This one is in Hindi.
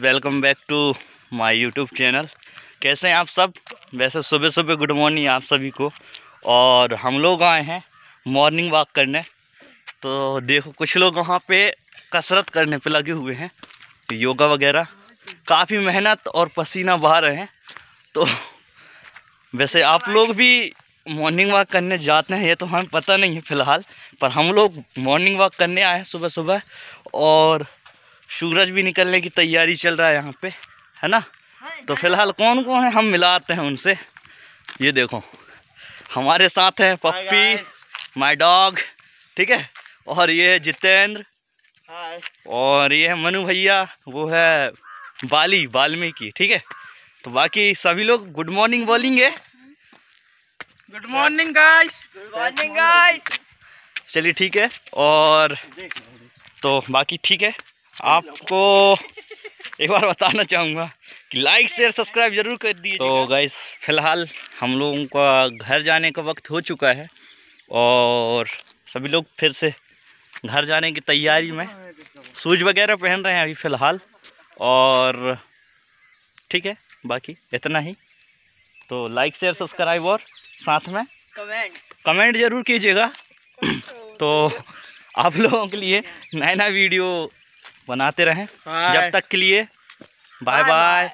Welcome back to my YouTube channel. कैसे हैं आप सब? वैसे सुबह सुबह गुड मॉर्निंग आप सभी को। और हम लोग आए हैं मॉर्निंग वॉक करने। तो देखो, कुछ लोग वहाँ पे कसरत करने पे लगे हुए हैं। योगा वगैरह। काफ़ी मेहनत और पसीना बहा रहे हैं। तो वैसे आप लोग भी मॉर्निंग वॉक करने जाते हैं, ये तो हमें पता नहीं है फ़िलहाल। पर हम लोग मॉर्निंग वॉक करने आए हैं सुबह सुबह और सूरज भी निकलने की तैयारी चल रहा है यहाँ पे है ना? तो फ़िलहाल कौन कौन है? हम मिलाते हैं उनसे। ये देखो हमारे साथ हैं पप्पी माय डॉग ठीक है? और ये है जितेंद्र। और ये है मनु भैया वो है बाली वाल्मीकि ठीक है? तो बाकी सभी लोग गुड मॉर्निंग बोलेंगे। Good morning guys good morning guys चलिए ठीक है और तो बाकी ठीक है। आपको एक बार बताना चाहूँगा कि लाइक शेयर सब्सक्राइब ज़रूर कर दीजिए तो गाइस फ़िलहाल हम लोगों का घर जाने का वक्त हो चुका है और सभी लोग फिर से घर जाने की तैयारी में शूज़ वगैरह पहन रहे हैं अभी फ़िलहाल और ठीक है बाकी इतना ही। तो लाइक शेयर सब्सक्राइब और साथ में कमेंट कमेंट ज़रूर कीजिएगा। तो आप लोगों के लिए नया नया वीडियो बनाते रहें। जब तक के लिए बाय बाय।